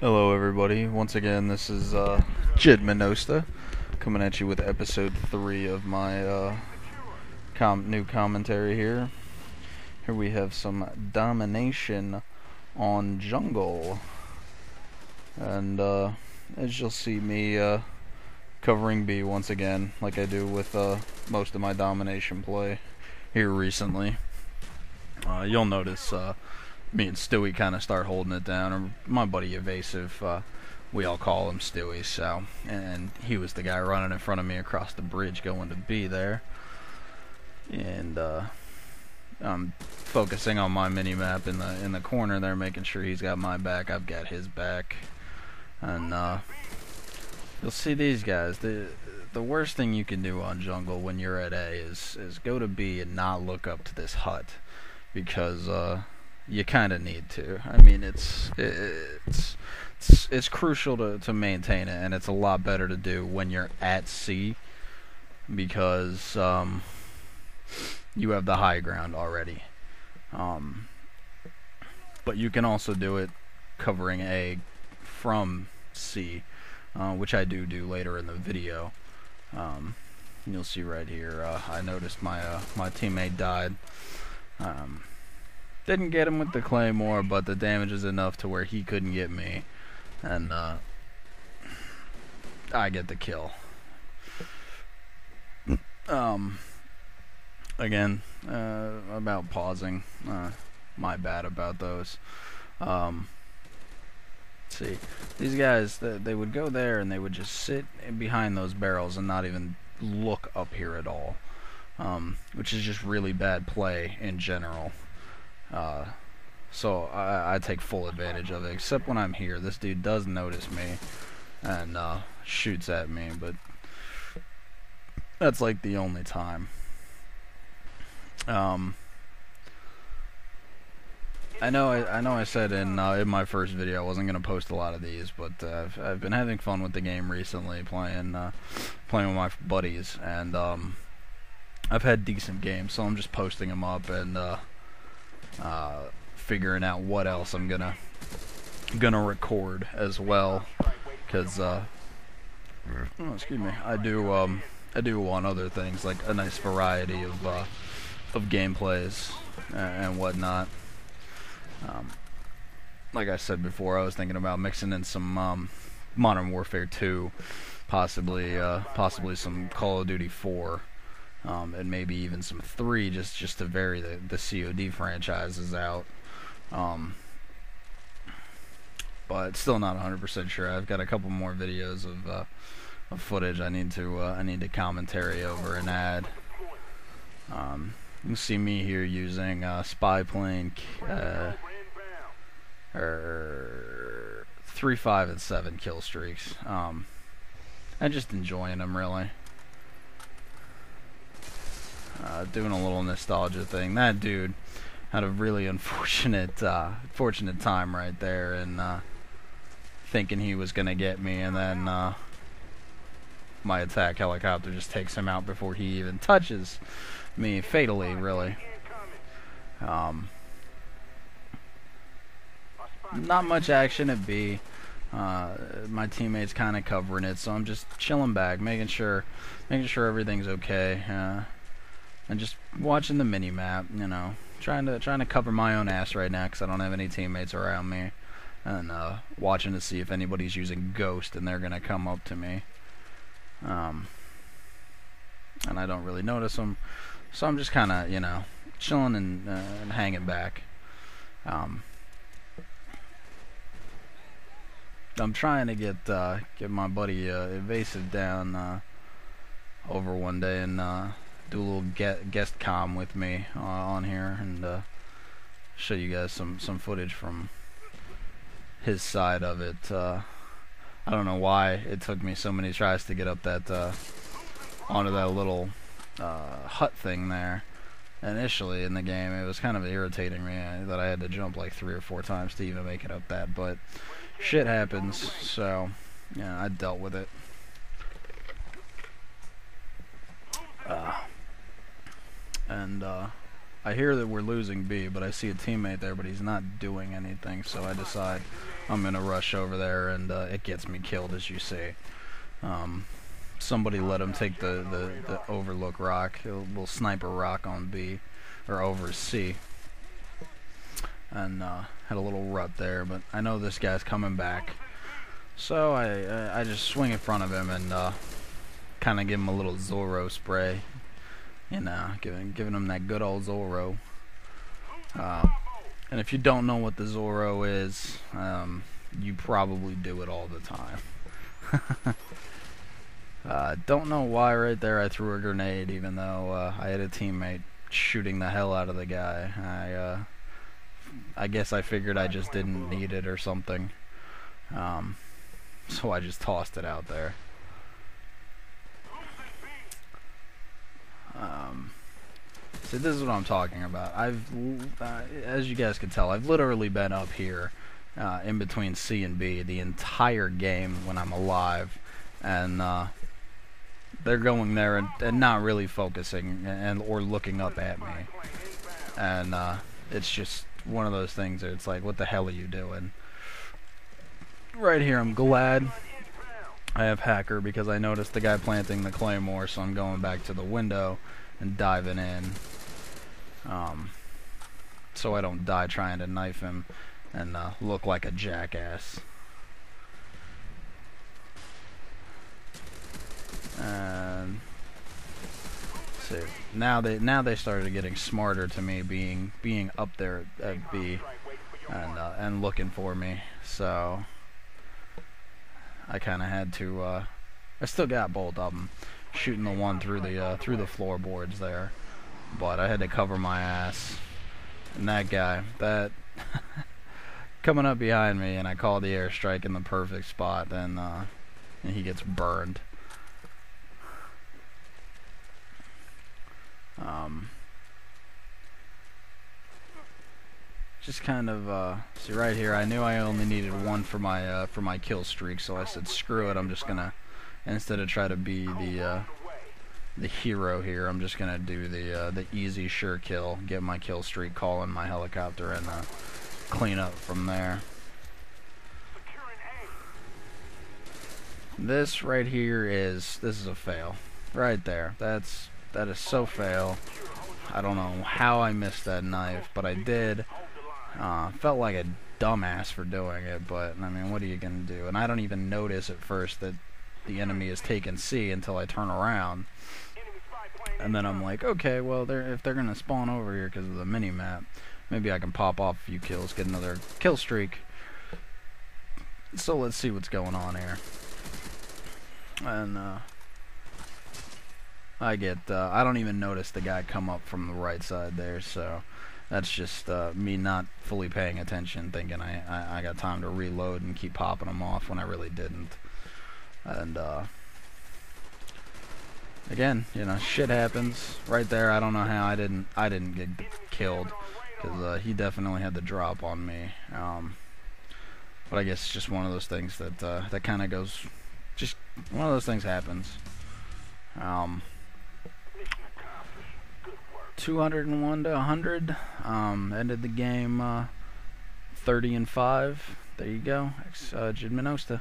Hello, everybody. Once again, this is uh, Jid Menosta coming at you with episode three of my uh, com- new commentary here. Here we have some domination on jungle, and uh, as you'll see me uh, covering B once again, like I do with uh, most of my domination play here recently. Uh, you'll notice uh, me and Stewie kind of start holding it down. Or my buddy Evasive, uh, we all call him Stewie. So, and he was the guy running in front of me across the bridge going to B there. And uh, I'm focusing on my mini map in the in the corner there, making sure he's got my back. I've got his back, and uh, you'll see these guys. The the worst thing you can do on jungle when you're at A is is go to B and not look up to this hut because uh, you kind of need to. I mean, it's it's it's, it's crucial to, to maintain it, and it's a lot better to do when you're at C because um, you have the high ground already. Um, but you can also do it covering A from C, uh, which I do do later in the video. Um, you'll see right here. Uh, I noticed my uh, my teammate died. Um, didn't get him with the claymore, but the damage is enough to where he couldn't get me, and uh, I get the kill. Um, again, uh, about pausing. Uh, my bad about those. Um, see, these guys, they, they would go there and they would just sit behind those barrels and not even look up here at all um, which is just really bad play in general. Uh, so I, I, take full advantage of it, except when I'm here. This dude does notice me and uh, shoots at me, but that's like the only time. Um, I know I, I know I said in uh, in my first video I wasn't gonna post a lot of these, but uh, I've, I've been having fun with the game recently, playing uh, playing with my buddies, and um, I've had decent games, so I'm just posting them up and uh, figuring out what else I'm gonna gonna record as well, because uh, oh, excuse me, I do um, I do want other things like a nice variety of uh, of gameplays and whatnot. Um, like I said before, I was thinking about mixing in some um, Modern Warfare 2, possibly uh, possibly some Call of Duty 4 um, and maybe even some three just just to vary the the COD franchises out. Um, but still not 100% sure. I've got a couple more videos of, uh, of footage I need to uh, I need to commentary over and add. Um, you can see me here using uh, spy plane uh, or three, five, and seven kill streaks. Um, I'm just enjoying them really. Uh, doing a little nostalgia thing. That dude had a really unfortunate, uh, fortunate time right there, and uh, thinking he was gonna get me, and then uh, my attack helicopter just takes him out before he even touches me, fatally, really. Um, not much action at B. Uh, my teammates kind of covering it, so I'm just chilling back, making sure, making sure everything's okay. Uh, and just watching the mini map, you know, trying to trying to cover my own ass right now because I don't have any teammates around me, and uh, watching to see if anybody's using Ghost and they're gonna come up to me. Um, and I don't really notice them, so I'm just kind of you know chilling and, uh, and hanging back. Um, I'm trying to get uh, get my buddy uh, Evasive down uh, over one day and uh, do a little get, guest com with me uh, on here and uh, show you guys some some footage from his side of it. Uh, I don't know why it took me so many tries to get up that uh, onto that little uh, hut thing there. Initially in the game, it was kind of irritating me uh, that I had to jump like three or four times to even make it up that. But shit happens, so yeah, I dealt with it. And uh, I hear that we're losing B, but I see a teammate there, but he's not doing anything, so I decide I'm going to rush over there, and uh, it gets me killed, as you see. Um, somebody let him take the, the, the overlook rock, a little sniper rock on B, or over C. And uh, had a little rut there, but I know this guy's coming back. So I, I, I just swing in front of him and uh, kind of give him a little Zorro spray. You know, giving, giving him that good old Zorro. Uh, and if you don't know what the Zorro is, um, you probably do it all the time. uh, don't know why right there I threw a grenade, even though uh, I had a teammate shooting the hell out of the guy. I, uh, I guess I figured I just didn't need it or something. Um, so I just tossed it out there. Um, see, this is what I'm talking about. I've, uh, as you guys can tell, I've literally been up here uh, in between C and B the entire game when I'm alive, and uh, they're going there and, and, not really focusing and or looking up at me, and uh, it's just one of those things that it's like, what the hell are you doing? Right here, I'm glad I have hacker because I noticed the guy planting the claymore, so I'm going back to the window and diving in. Um, so I don't die trying to knife him and uh, look like a jackass. And see, now they now they started getting smarter to me, being being up there at B and uh, and looking for me. So I kind of had to. Uh, I still got both of them, shooting the one through the uh, through the floorboards there, but I had to cover my ass. And that guy, that coming up behind me, and I call the airstrike in the perfect spot, and, uh, and he gets burned. Um, just kind of uh, see right here. I knew I only needed one for my uh, for my kill streak, so I said, "Screw it! I'm just gonna instead of try to be the uh, the hero here, I'm just gonna do the uh, the easy sure kill, get my kill streak, call in my helicopter, and uh, clean up from there." This right here is this is a fail, right there. That's that is so fail. I don't know how I missed that knife, but I did. Uh, felt like a dumbass for doing it, but I mean, what are you gonna do? And I don't even notice at first that the enemy is taking C until I turn around, and then I'm like, okay, well, they're if they're gonna spawn over here because of the mini map, maybe I can pop off a few kills, get another kill streak. So let's see what's going on here. And uh, I get, uh, I don't even notice the guy come up from the right side there, so that's just uh, me not fully paying attention, thinking I, I, I, got time to reload and keep popping them off when I really didn't. And, uh, again, you know, shit happens. Right there, I don't know how I didn't, I didn't get killed, because uh, he definitely had the drop on me. Um, but I guess it's just one of those things that, uh, that kind of goes, just, one of those things happens. Um, 201 to 100. Um, ended the game uh, 30 and 5. There you go. It's uh.